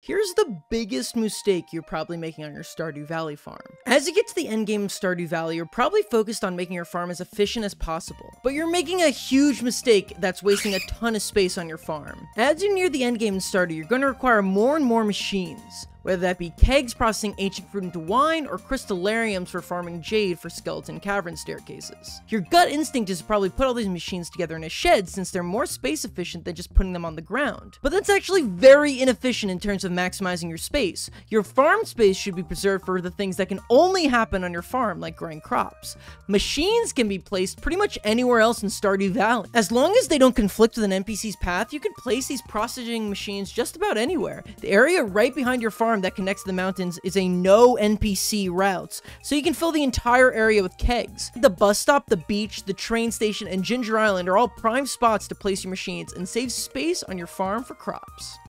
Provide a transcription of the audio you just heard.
Here's the biggest mistake you're probably making on your Stardew Valley farm. As you get to the endgame of Stardew Valley, you're probably focused on making your farm as efficient as possible. But you're making a huge mistake that's wasting a ton of space on your farm. As you near the endgame in Stardew, you're going to require more and more machines whether that be kegs processing ancient fruit into wine or crystallariums for farming jade for skeleton cavern staircases. Your gut instinct is to probably put all these machines together in a shed since they're more space efficient than just putting them on the ground. But that's actually very inefficient in terms of maximizing your space. Your farm space should be preserved for the things that can only happen on your farm, like growing crops. Machines can be placed pretty much anywhere else in Stardew Valley. As long as they don't conflict with an NPC's path, you can place these processing machines just about anywhere. The area right behind your farm farm that connects the mountains is a no NPC routes, so you can fill the entire area with kegs. The bus stop, the beach, the train station, and Ginger Island are all prime spots to place your machines and save space on your farm for crops.